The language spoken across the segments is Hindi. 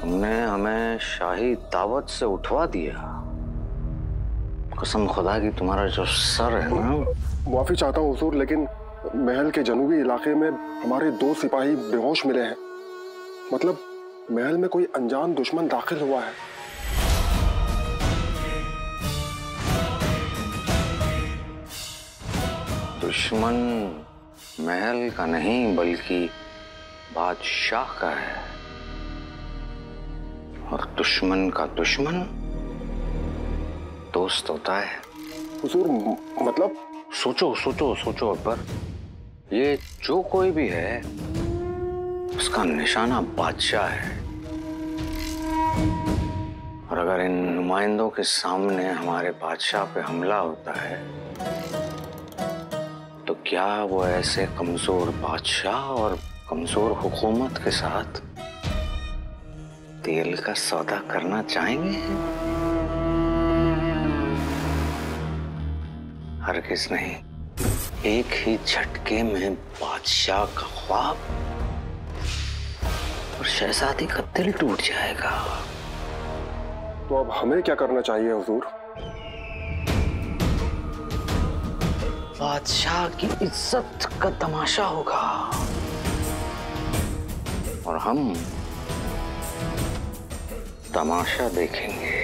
तुमने हमें शाही दावत से उठवा दिया। कसम खुदा की तुम्हारा जो सर है ना। माफ़ी चाहता हूँ हुजूर लेकिन महल के जनूबी इलाके में हमारे दो सिपाही बेहोश मिले हैं। मतलब महल में कोई अनजान दुश्मन दाखिल हुआ है। दुश्मन महल का नहीं बल्कि बादशाह का है। और दुश्मन का दुश्मन दोस्त होता है। हुजूर मतलब? सोचो सोचो सोचो अकबर ये जो कोई भी है उसका निशाना बादशाह है। और अगर इन नुमाइंदों के सामने हमारे बादशाह पे हमला होता है तो क्या वो ऐसे कमज़ोर बादशाह और कमज़ोर हुकूमत के साथ तेल का सौदा करना चाहेंगे? हरगिज नहीं। एक ही झटके में बादशाह का ख्वाब और शहजादी का दिल टूट जाएगा। तो अब हमें क्या करना चाहिए हुजूर? बादशाह की इज़्ज़त का तमाशा होगा। और हम तमाशा देखेंगे।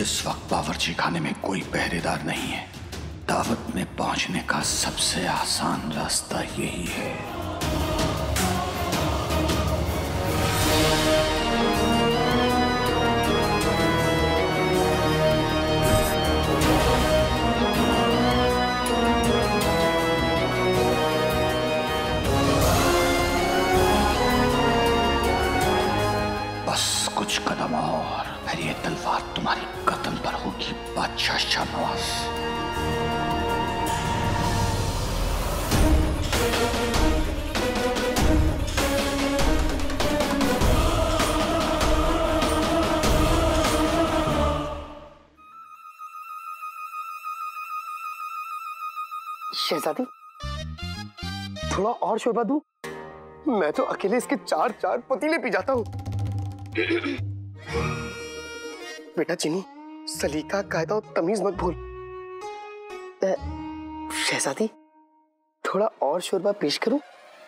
इस वक्त बावर्ची खाने में कोई पहरेदार नहीं है। दावत में पहुँचने का सबसे आसान रास्ता यही है। बादशाह शाहनवाज शहजादी, थोड़ा और शोभा दू? मैं तो अकेले इसके चार चार पतीले पी जाता हूँ। बेटा चिनी सलीका कायदा और तमीज मत भूल। शहजादी थोड़ा और शोरबा पेश करूँ?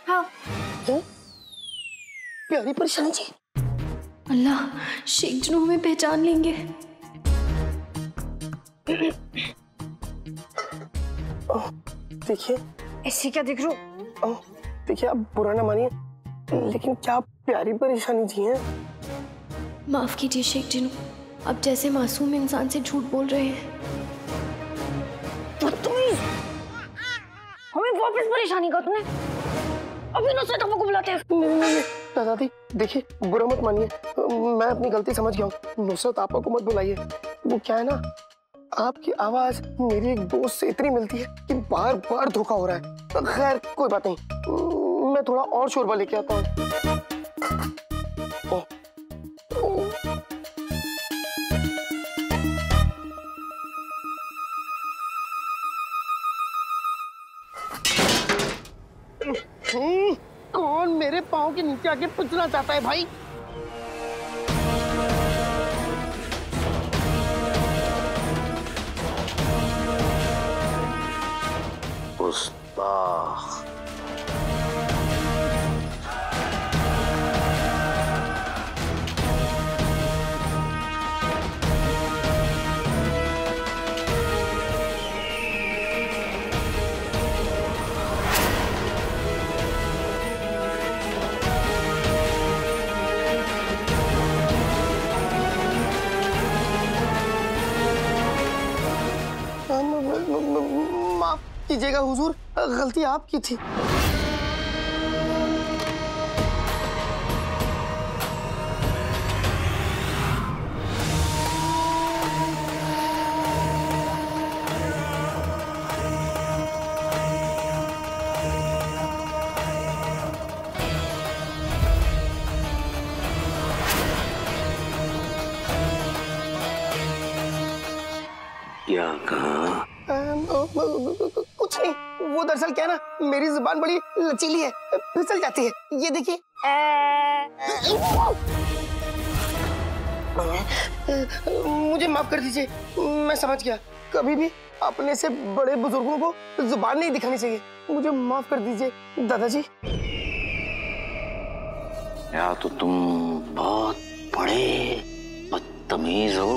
हाँ। हैं? प्यारी परेशानी जी। अल्लाह शेख जनू हमें पहचान लेंगे। देखिए। ऐसे क्या दिख रो ओ, देखिए आप बुरा ना मानिए लेकिन क्या प्यारी परेशानी जी हैं? माफ़ कीजिए शेख जिनू। अब जैसे मासूम इंसान से झूठ बोल रहे हैं। हमें वापस परेशानी का तूने अभी नुसरत आपको बुलाते हैं। नहीं नहीं देखिए बुरा मत मानिए। मैं अपनी गलती समझ गया हूँ। नुसरत आपा को मत बुलाइए। वो क्या है ना आपकी आवाज़ मेरी एक दोस्त से इतनी मिलती है कि बार बार धोखा हो रहा है। खैर कोई बात नहीं। मैं थोड़ा और शोरबा लेके आता हूँ। कौन मेरे पाँव के नीचे आके पूछना चाहता है भाई? गुस्ताख कीजिएगा हुजूर। गलती आपकी थी। दरअसल क्या ना, मेरी ज़ुबान बड़ी लचीली है, फिसल जाती है। ये देखिए। मुझे माफ़ कर दीजिए, मैं समझ गया। कभी भी अपने से बड़े बुज़ुर्गों को ज़ुबान नहीं दिखानी चाहिए। मुझे माफ़ कर दीजिए, दादाजी। या तो तुम बहुत बड़े बदतमीज हो,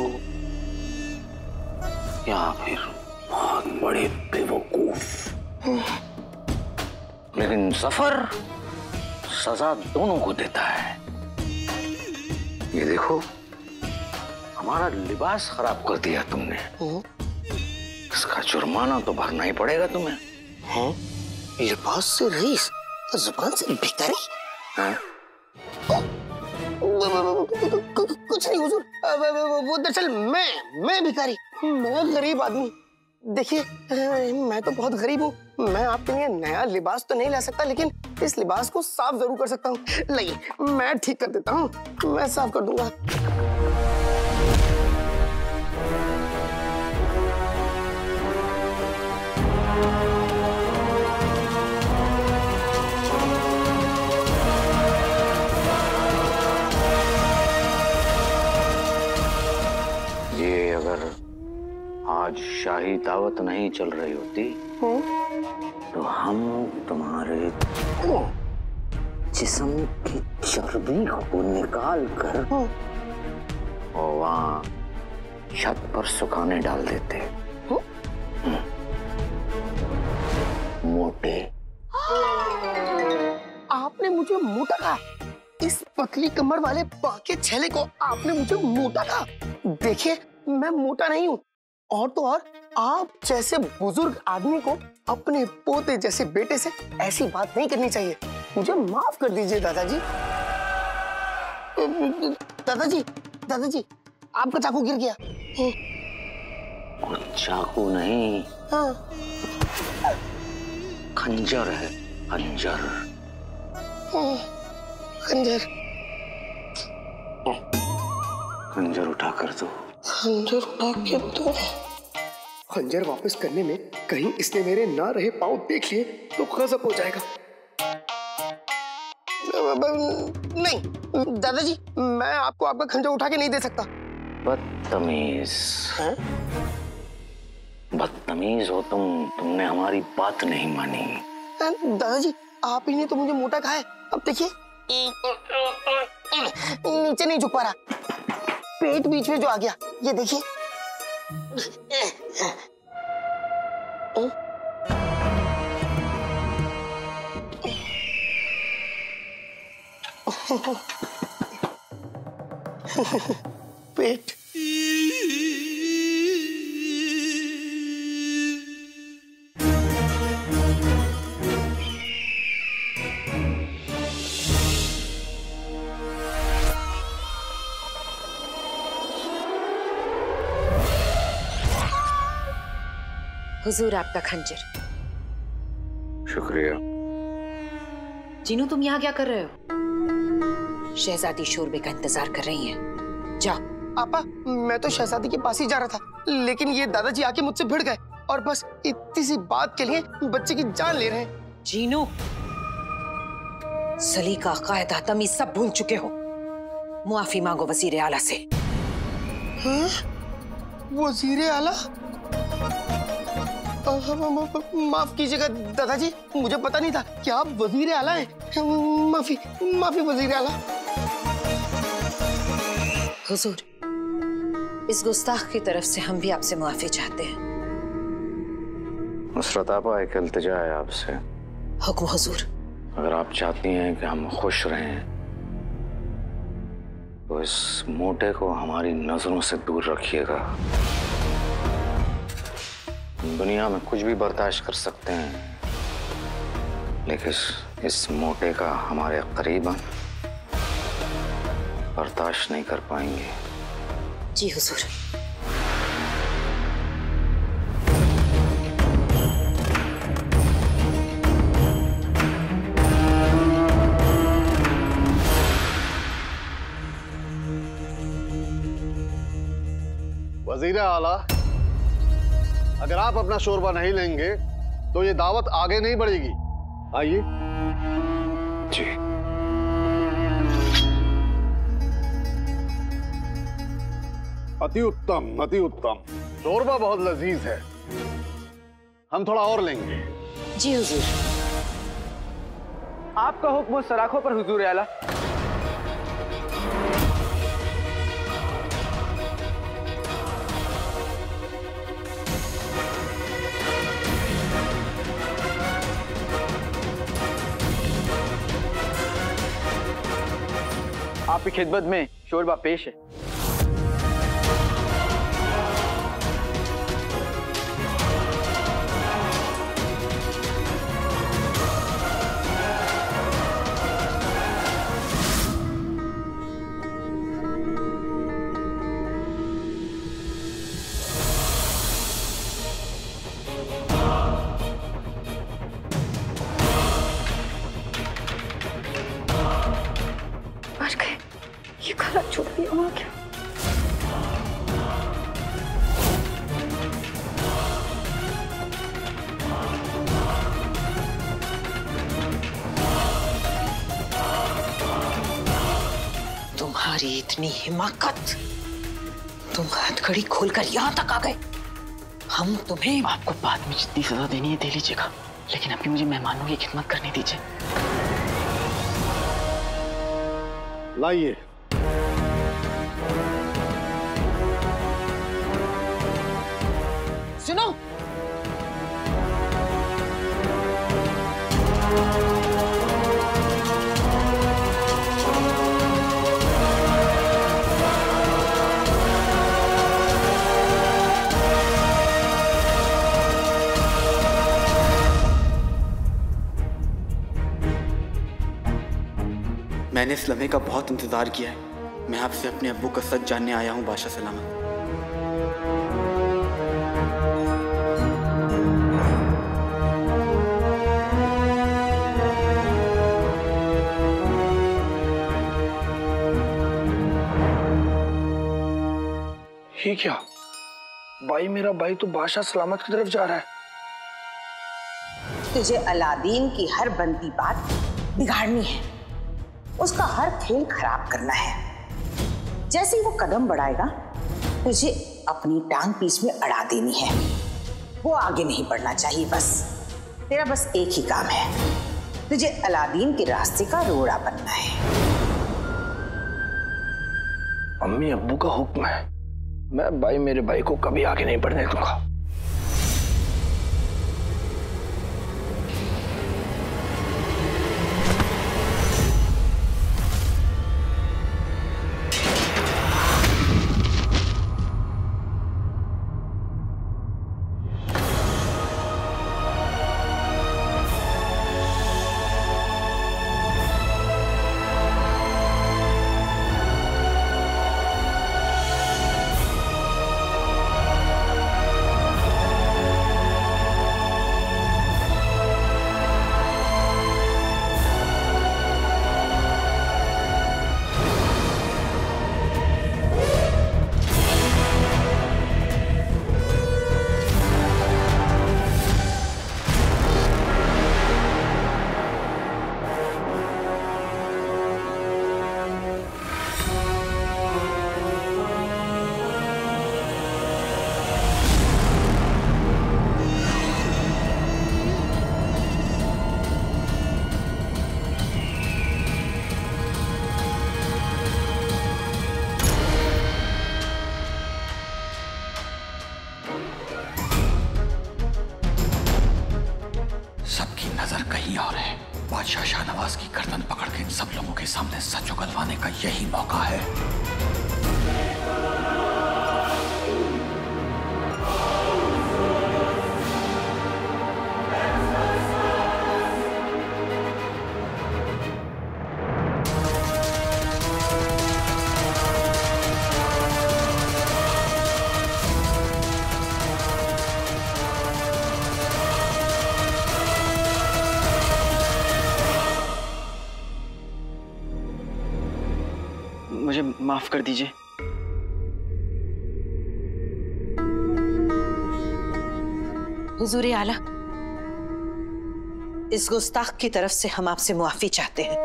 या फिर बहुत बड़े बेवकूफ़। लेकिन सफ़र सजा दोनों को देता है। ये देखो हमारा लिबास खराब कर दिया तुमने। इसका जुर्माना तो भरना ही पड़ेगा तुम्हें। हैं? लिबास से रईस और ज़ुबान से भिखारी? हाँ? कुछ नहीं हुजूर। वो- दरअसल मैं मैं भिखारी मैं गरीब आदमी। देखिए मैं तो बहुत गरीब हूँ। मैं आपके लिए नया लिबास तो नहीं ला सकता, लेकिन इस लिबास को साफ़ ज़रूर कर सकता हूँ। नहीं, मैं ठीक कर देता हूँ। मैं साफ़ कर दूँगा। ये अगर आज शाही दावत नहीं चल रही होती तो हम तुम्हारे जिस्म की चर्बी को निकाल कर और वहाँ छत पर सुखाने डाल देते। हम्म। मोटे। आपने मुझे मोटा कहा। इस पतली कमर वाले बाके छेले को आपने मुझे मोटा कहा। देखिए मैं मोटा नहीं हूँ। और तो और आप जैसे बुज़ुर्ग आदमी को अपने पोते जैसे बेटे से ऐसी बात नहीं करनी चाहिए। मुझे माफ़ कर दीजिए दादाजी। दादाजी दादाजी आपका चाकू गिर गया। चाकू नहीं। हाँ। खंजर है खंजर। हाँ, खंजर। खंजर उठा कर दो। खंजर उठा के तो खंजर वापस करने में कहीं इसने मेरे ना रहे पाँव देख लिए तो गजब हो जाएगा। नहीं दादाजी मैं आपको आपका खंजर उठा के नहीं दे सकता। बदतमीज। बदतमीज हो तुम तुमने हमारी बात नहीं मानी। दादाजी आप ही ने तो मुझे मोटा है। अब देखिए। नीचे नहीं झुक पा रहा। पेट बीच में जो आ गया ये देखिए। पेट। हुजूर आपका खंजर। शुक्रिया। जीनू तुम यहाँ क्या कर रहे हो? शहजादी शोरबे का इंतज़ार कर रही हैं। जाओ। पापा मैं तो शहजादी के पास ही जा रहा था लेकिन ये दादाजी आके मुझसे भिड़ गए और बस इतनी सी बात के लिए बच्चे की जान ले रहे हैं। जीनू सलीका कायदा तमीज सब भूल चुके हो। मुआफी मांगो वज़ीर आला से। हाँ? वज़ीर आला माफ़ कीजिएगा दादाजी मुझे पता नहीं था कि आप वज़ीर आला हैं। माफ़ी माफ़ी वज़ीर आला। हुजूर इस गुस्ताख की तरफ़ से हम भी आपसे मुआफी चाहते हैं। नुसरत आपा एक इल्तिजा है आपसे। हुक्म हुजूर। अगर आप चाहती हैं कि हम खुश रहें तो इस मोटे को हमारी नज़रों से दूर रखिएगा। दुनिया में कुछ भी बर्दाश्त कर सकते हैं। लेकिन इस- इस मोटे का हमारे करीब बर्दाश्त नहीं कर पाएँगे। जी हुजूर। वज़ीर आला अगर आप अपना शोरबा नहीं लेंगे तो ये दावत आगे नहीं बढ़ेगी। आइए। जी। अति उत्तम अति उत्तम। शोरबा बहुत लजीज है। हम थोड़ा और लेंगे। जी हुजूर। आपका हुक्म सराखों पर हुजूर आला। आपकी खिदमत में शोरबा पेश है। क्या तुम्हारी इतनी हिमाकत तुम हथकड़ी खोलकर यहाँ तक आ गए। हम तुम्हें आपको बाद में जितनी सजा देनी है दे लीजिएगा, लेकिन अभी मुझे मेहमानों की खिदमत करने दीजिए। लाइए। सुनो मैंने इस लम्हे का बहुत इंतज़ार किया है। मैं आपसे अपने अब्बू का सच जानने आया हूँ, बादशाह सलामत। ये क्या भाई मेरा भाई तो बादशाह सलामत की तरफ़ जा रहा है। तुझे अलादीन की हर बनती बात बिगाड़नी है। उसका हर खेल खराब करना है। जैसे ही वो कदम बढ़ाएगा तुझे अपनी टांग पीछ में अड़ा देनी है। वो आगे नहीं बढ़ना चाहिए बस। तेरा बस एक ही काम है। तुझे अलादीन के रास्ते का रोड़ा बनना है। अम्मी अब्बू का हुक्म है। मैं भाई मेरे भाई को कभी आगे नहीं बढ़ने दूँगा। यही मौका है। माफ़ कर दीजिए। हुजूर आला, इस गुस्ताख की तरफ़ से हम आपसे मुआफी चाहते हैं।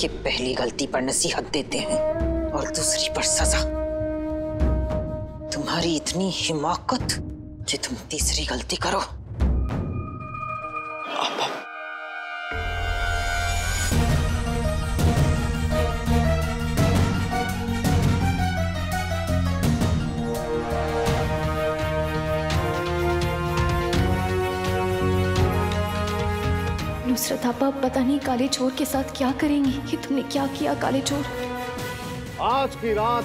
कि पहली गलती पर नसीहत देते हैं और दूसरी पर सजा। तुम्हारी इतनी हिमाकत कि तुम तीसरी गलती करो। नुसरत पता नहीं काले चोर के साथ क्या करेंगे? ये तुमने क्या किया काले चोर? आज की रात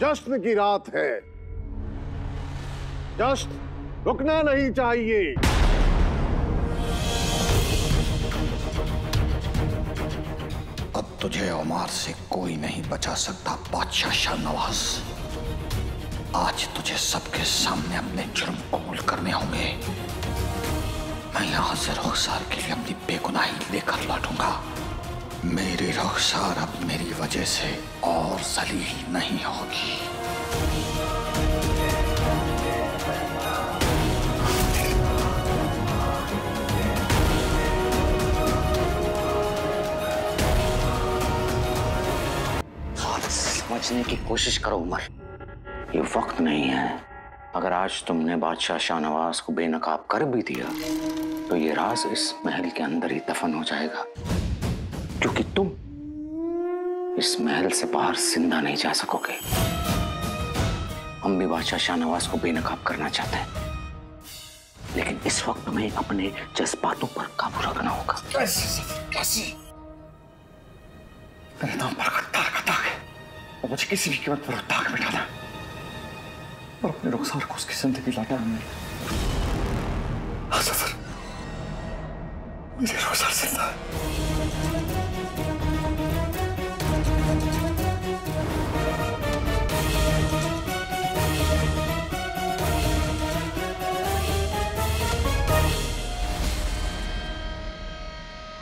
जश्न की रात है। जश्न रुकना नहीं चाहिए। अब तुझे उमार से कोई नहीं बचा सकता बादशाह शाहनवाज। आज तुझे सबके सामने अपने जुर्म कबूल करने होंगे। मैं यहाँ से रुखसार के लिए अपनी बेगुनाही लेकर लौटूँगा। मेरी रुखसार अब मेरी वजह से और जलील नहीं होगी। समझने की कोशिश करो, उमर। ये वक्त नहीं है। अगर आज तुमने बादशाह शाहनवाज को बेनकाब कर भी दिया तो ये राज इस महल के अंदर ही दफन हो जाएगा। क्योंकि तुम इस महल से बाहर ज़िंदा नहीं जा सकोगे। हम भी बादशाह शाहनवाज को बेनकाब करना चाहते हैं। लेकिन इस वक्त तुम्हें अपने जज्बातों पर काबू रखना होगा। मुझे किसी भी कीमत पर दाग मिटाना और अपने रुखसार को उसकी ज़िंदगी लाना है हाँ सफ़र है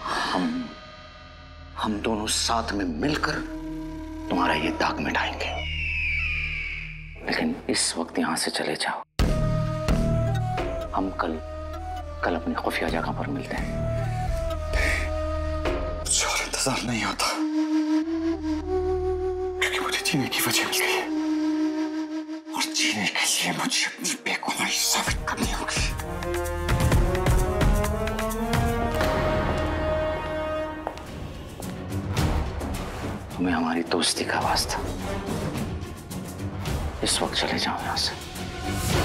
हम हम दोनों साथ में मिलकर तुम्हारा ये दाग मिटाएँगे। लेकिन इस वक्त यहाँ से चले जाओ। हम कल कल अपनी खुफिया जगह पर मिलते हैं। मुझे नहीं होता क्योंकि मुझे जीने की वजह मिल गई है और जीने के लिए मुझे अपनी बेगुनाही साबित करनी होगी तुम्हें हमारी दोस्ती का वास्ता इस वक्त चले जाओ यहाँ से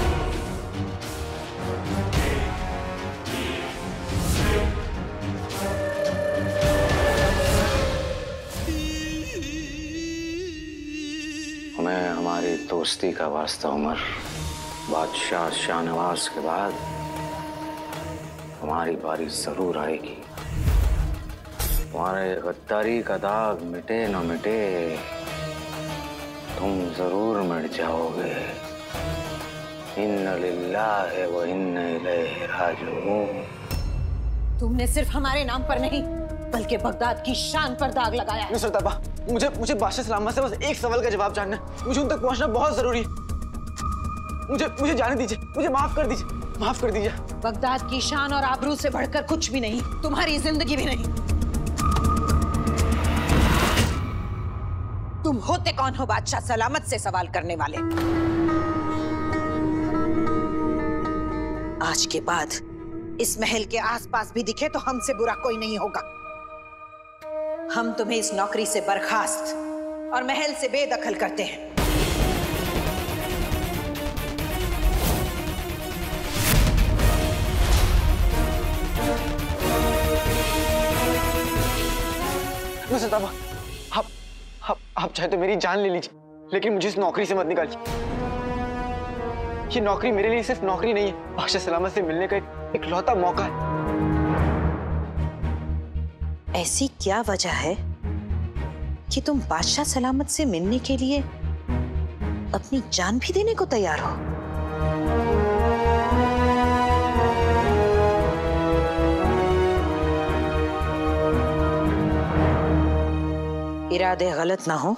दोस्ती का वास्ता उमर बादशाह शाहनवाज के बाद हमारी बारी ज़रूर आएगी। तुम्हारे गद्दारी का दाग मिटे न मिटे तुम ज़रूर मिट जाओगे। लिल्लाह व तुमने सिर्फ़ हमारे नाम पर नहीं बल्कि बगदाद की शान पर दाग लगाया है। नुसरत मुझे मुझे बादशाह सलामत से बस एक सवाल का जवाब जानना है। मुझे उन तक पहुँचना बहुत ज़रूरी है। मुझे मुझे जाने दीजिए। मुझे माफ़ कर दीजिए। माफ़ कर दीजिए। बगदाद की शान और आबरू से बढ़कर कुछ भी नहीं, तुम्हारी ज़िंदगी भी नहीं। तुम होते कौन हो बादशाह सलामत से सवाल करने वाले? आज के बाद इस महल के आसपास भी दिखे तो हमसे बुरा कोई नहीं होगा। हम तुम्हें इस नौकरी से बर्खास्त और महल से बेदखल करते हैं। नुसरत आप आप आप चाहे तो मेरी जान ले लीजिए, लेकिन मुझे इस नौकरी से मत निकालिए। ये नौकरी मेरे लिए सिर्फ़ नौकरी नहीं है। बादशाह सलामत से मिलने का एक इकलौता मौका है। ऐसी क्या वजह है कि तुम बादशाह सलामत से मिलने के लिए अपनी जान भी देने को तैयार हो? इरादे गलत ना हो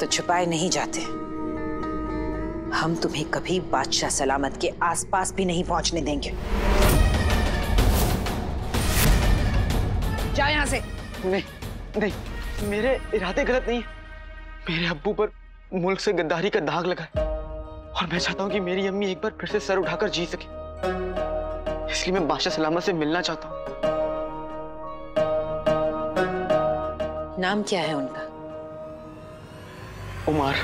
तो छुपाए नहीं जाते। हम तुम्हें कभी बादशाह सलामत के आसपास भी नहीं पहुँचने देंगे। जा यहाँ से। नहीं नहीं मेरे इरादे गलत नहीं है। मेरे अब्बू पर मुल्क से गद्दारी का दाग लगा है। और मैं चाहता हूँ कि मेरी अम्मी एक बार फिर से सर उठाकर जी सके। इसलिए मैं बादशाह सलामत से मिलना चाहता हूँ। नाम क्या है उनका? उमार।